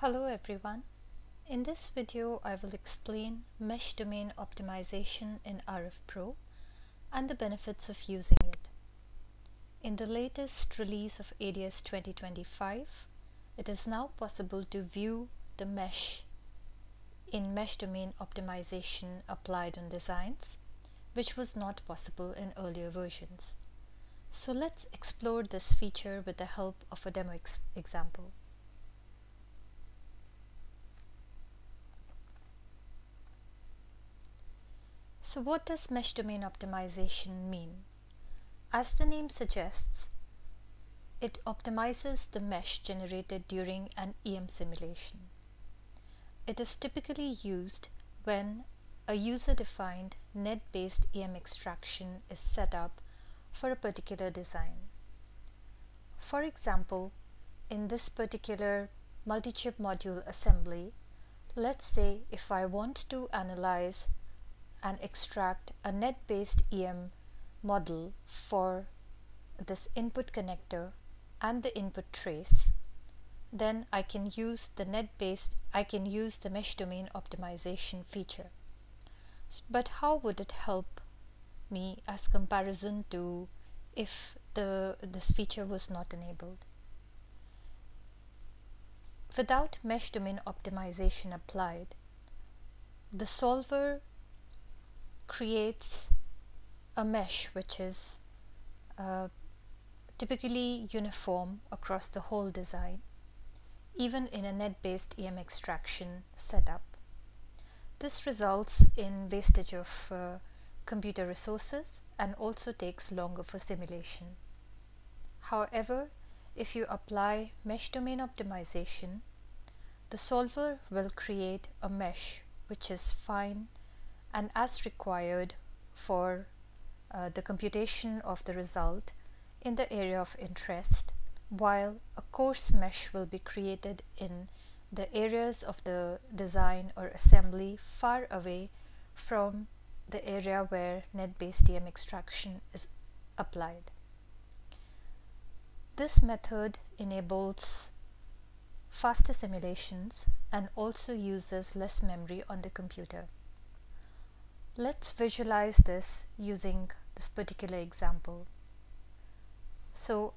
Hello everyone. In this video I will explain Mesh Domain Optimization in RF Pro and the benefits of using it. In the latest release of ADS 2025, it is now possible to view the mesh in Mesh Domain Optimization applied on designs, which was not possible in earlier versions. So let's explore this feature with the help of a demo ex example. So what does mesh domain optimization mean? As the name suggests, it optimizes the mesh generated during an EM simulation. It is typically used when a user-defined net-based EM extraction is set up for a particular design. For example, in this particular multi-chip module assembly, let's say if I want to analyze and extract a net-based EM model for this input connector and the input trace, then I can use the net-based, I can use the mesh domain optimization feature. But how would it help me as comparison to if the this feature was not enabled? Without mesh domain optimization applied, the solver creates a mesh which is uh, typically uniform across the whole design, even in a net-based EM extraction setup. This results in wastage of uh, computer resources and also takes longer for simulation. However, if you apply mesh domain optimization, the solver will create a mesh which is fine and as required for uh, the computation of the result in the area of interest while a coarse mesh will be created in the areas of the design or assembly far away from the area where net-based EM extraction is applied. This method enables faster simulations and also uses less memory on the computer. Let's visualize this using this particular example. So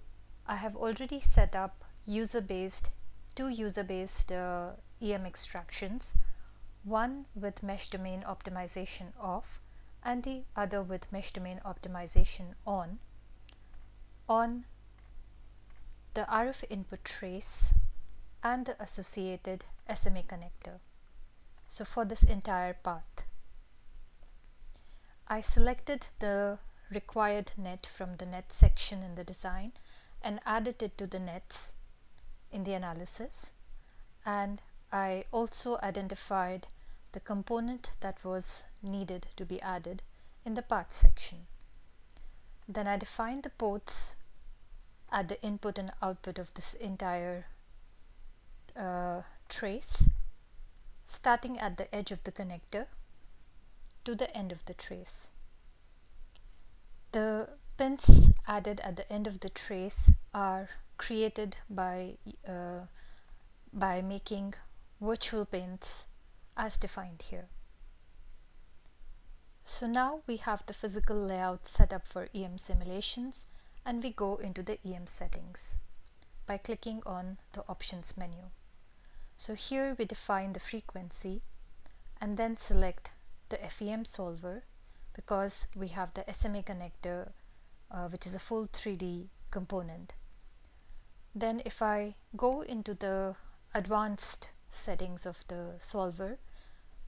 I have already set up user-based, two user-based uh, EM extractions, one with mesh domain optimization off and the other with mesh domain optimization on, on the RF input trace and the associated SMA connector. So for this entire path. I selected the required net from the net section in the design and added it to the nets in the analysis and I also identified the component that was needed to be added in the path section. Then I defined the ports at the input and output of this entire uh, trace starting at the edge of the connector to the end of the trace. The pins added at the end of the trace are created by, uh, by making virtual pins as defined here. So now we have the physical layout set up for EM simulations and we go into the EM settings by clicking on the options menu. So here we define the frequency and then select the FEM solver because we have the SMA connector uh, which is a full 3D component. Then if I go into the advanced settings of the solver,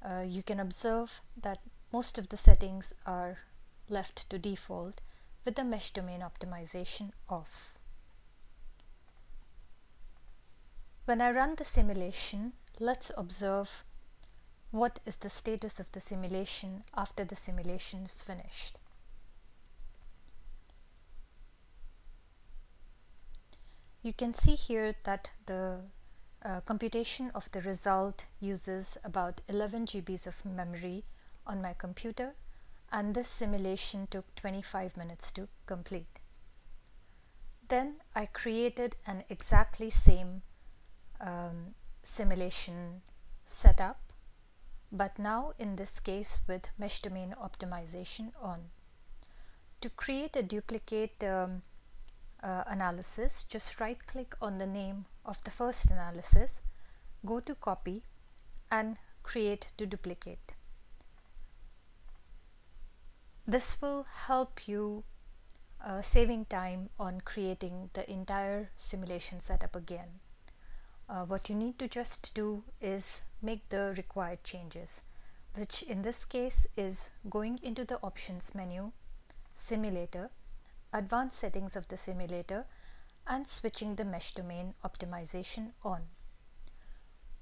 uh, you can observe that most of the settings are left to default with the mesh domain optimization off. When I run the simulation, let's observe what is the status of the simulation after the simulation is finished. You can see here that the uh, computation of the result uses about 11 GBs of memory on my computer and this simulation took 25 minutes to complete. Then I created an exactly same um, simulation setup but now in this case with mesh domain optimization on. To create a duplicate um, uh, analysis just right click on the name of the first analysis go to copy and create to duplicate. This will help you uh, saving time on creating the entire simulation setup again. Uh, what you need to just do is make the required changes which in this case is going into the options menu, simulator, advanced settings of the simulator and switching the mesh domain optimization on.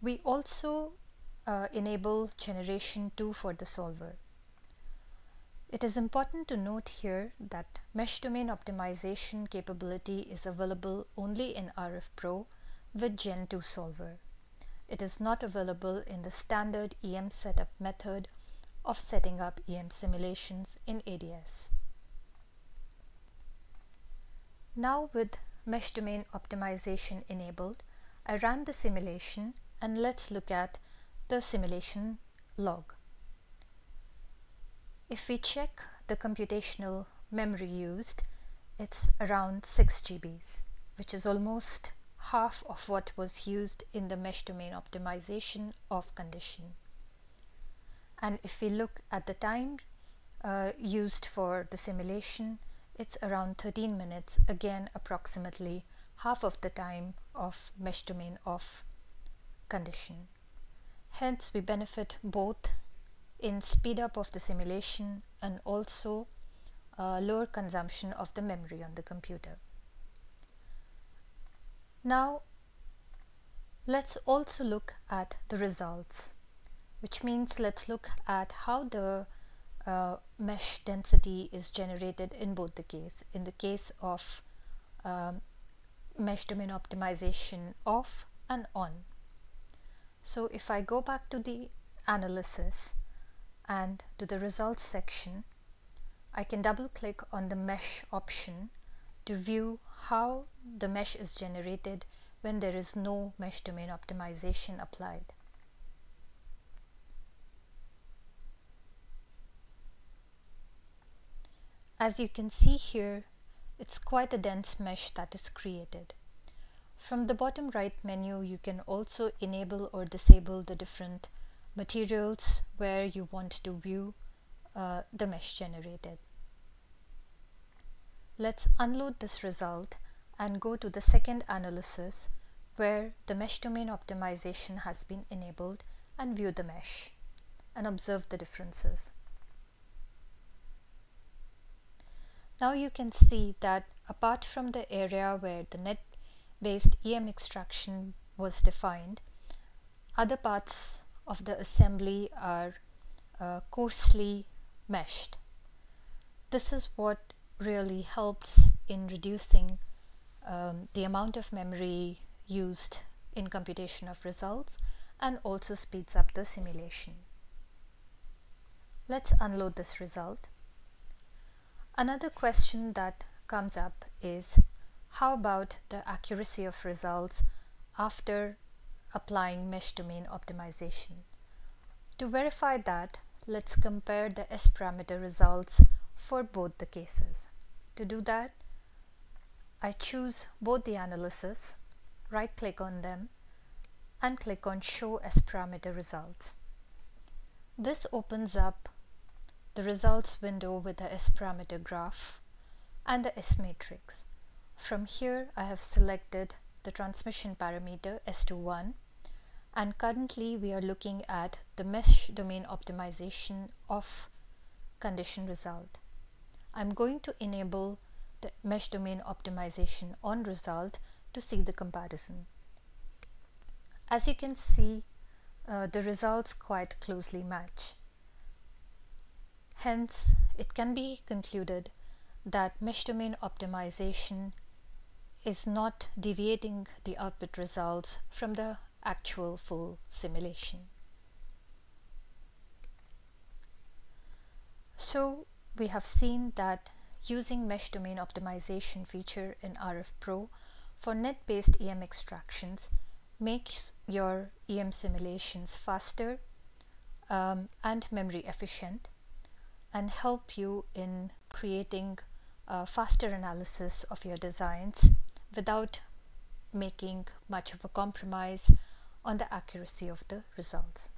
We also uh, enable generation 2 for the solver. It is important to note here that mesh domain optimization capability is available only in RF Pro with Gen 2 solver. It is not available in the standard EM setup method of setting up EM simulations in ADS. Now with mesh domain optimization enabled, I ran the simulation and let's look at the simulation log. If we check the computational memory used, it's around 6 GBs, which is almost half of what was used in the mesh domain optimization of condition. And if we look at the time uh, used for the simulation, it's around 13 minutes, again approximately half of the time of mesh domain of condition. Hence, we benefit both in speed up of the simulation and also uh, lower consumption of the memory on the computer. Now let's also look at the results which means let's look at how the uh, mesh density is generated in both the case. In the case of um, mesh domain optimization off and on. So if I go back to the analysis and to the results section, I can double click on the mesh option to view how the mesh is generated when there is no mesh domain optimization applied. As you can see here, it's quite a dense mesh that is created. From the bottom right menu, you can also enable or disable the different materials where you want to view uh, the mesh generated. Let's unload this result and go to the second analysis where the mesh domain optimization has been enabled and view the mesh and observe the differences. Now you can see that apart from the area where the net based EM extraction was defined, other parts of the assembly are uh, coarsely meshed. This is what really helps in reducing um, the amount of memory used in computation of results and also speeds up the simulation. Let's unload this result. Another question that comes up is how about the accuracy of results after applying mesh domain optimization? To verify that, let's compare the S parameter results for both the cases. To do that, I choose both the analysis, right click on them and click on show S parameter results. This opens up the results window with the S parameter graph and the S matrix. From here I have selected the transmission parameter S21 and currently we are looking at the mesh domain optimization of condition result. I'm going to enable the mesh domain optimization on result to see the comparison. As you can see, uh, the results quite closely match. Hence, it can be concluded that mesh domain optimization is not deviating the output results from the actual full simulation. So we have seen that using mesh domain optimization feature in RF Pro for net-based EM extractions makes your EM simulations faster um, and memory efficient and help you in creating faster analysis of your designs without making much of a compromise on the accuracy of the results.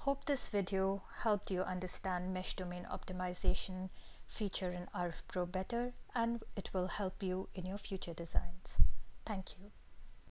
Hope this video helped you understand mesh domain optimization feature in RF Pro better and it will help you in your future designs. Thank you.